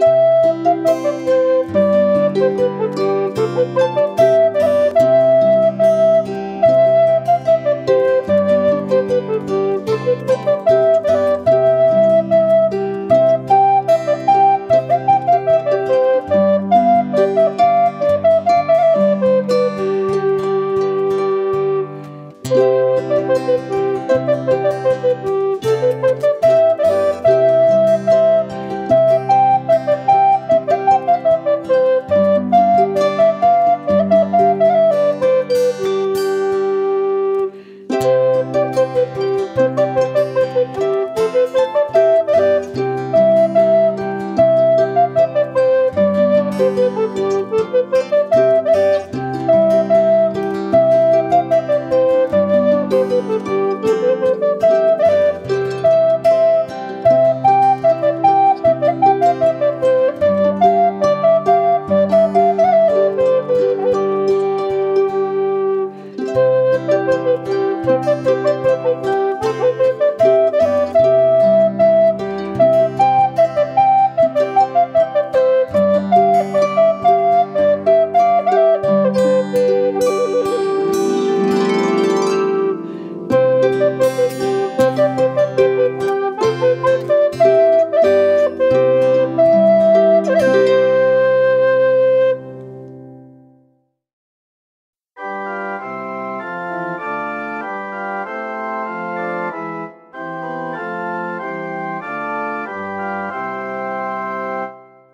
Thank you.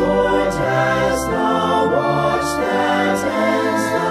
short as the watch that ends.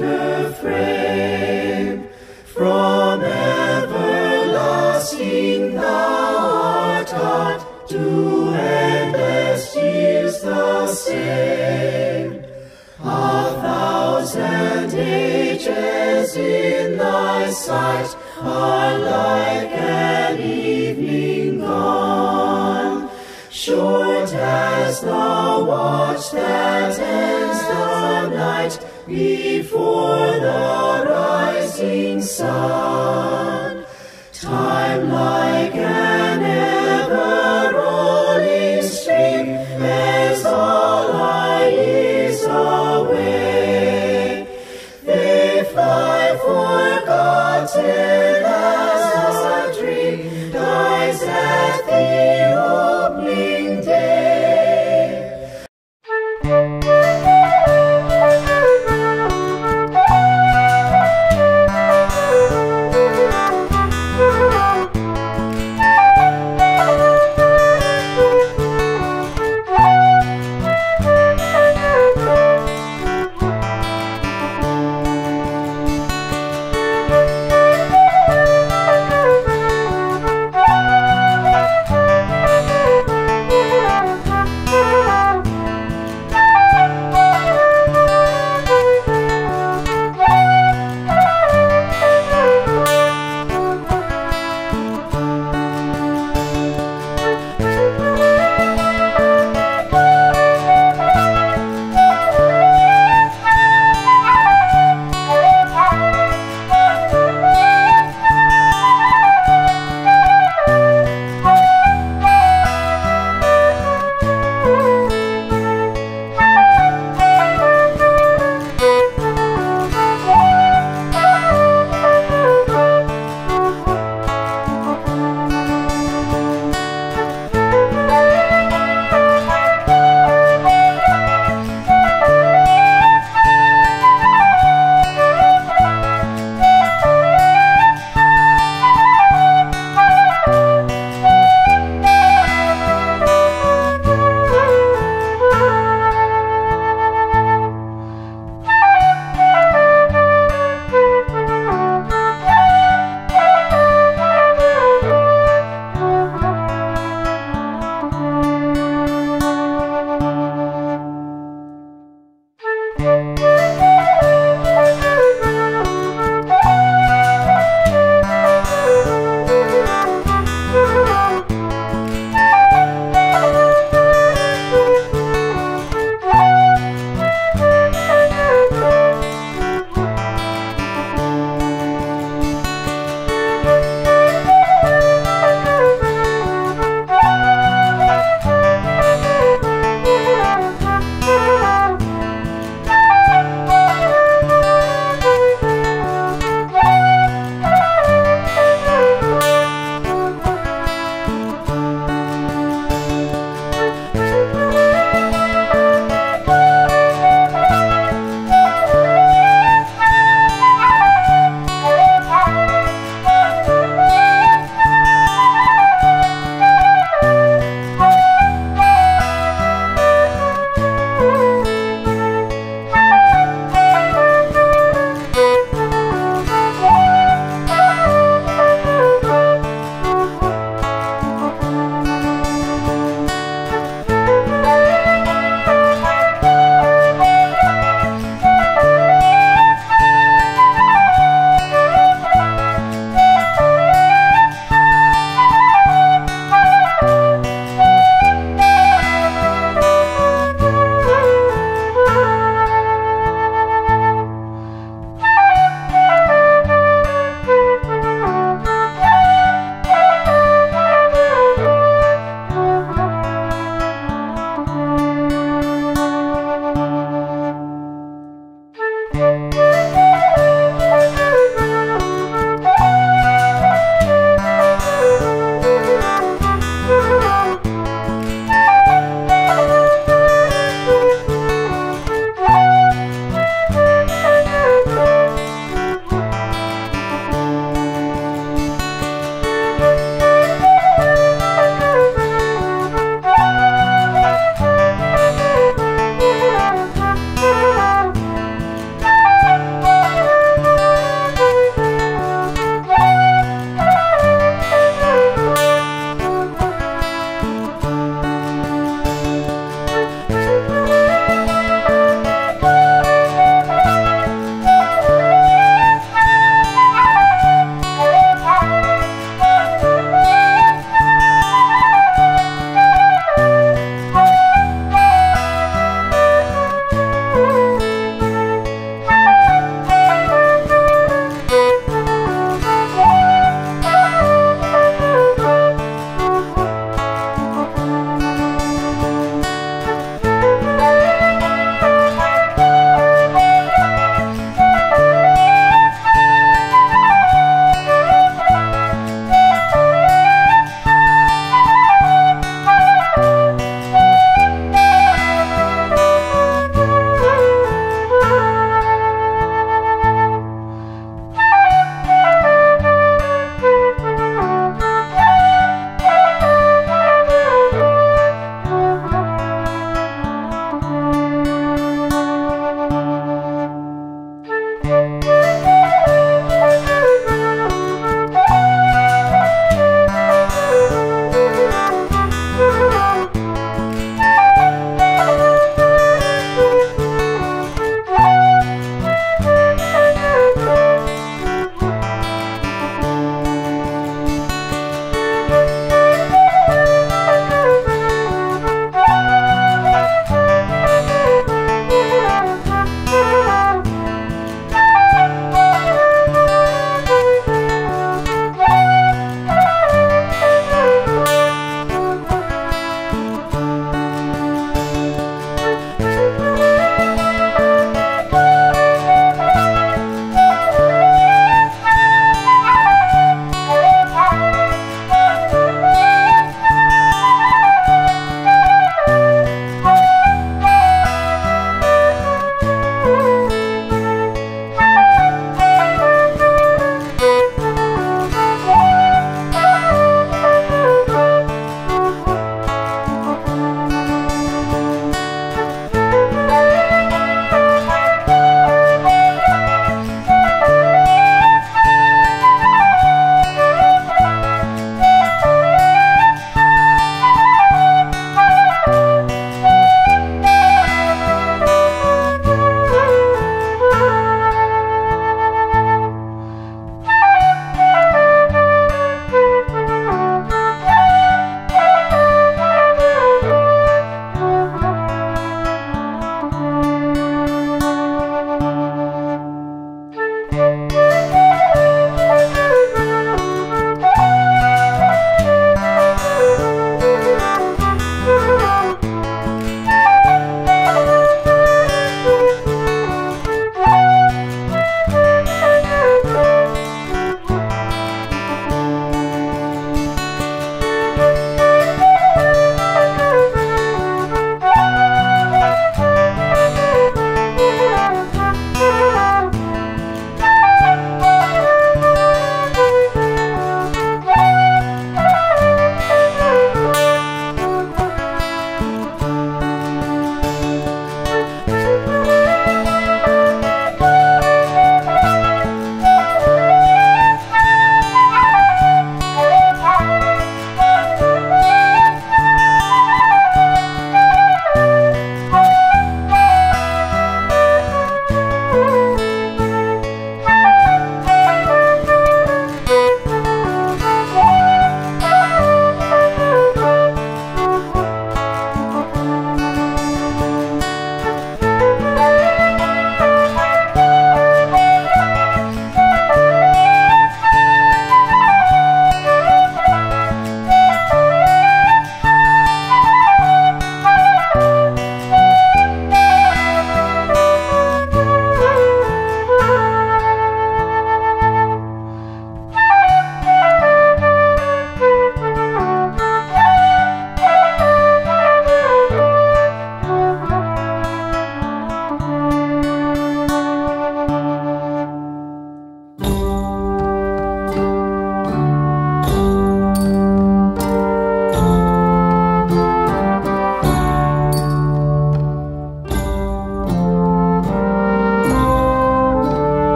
to frame from everlasting thou art to endless years the same. A thousand ages in thy sight are like an evening gone. Short as the watch that ends thy night before the rising sun. Time like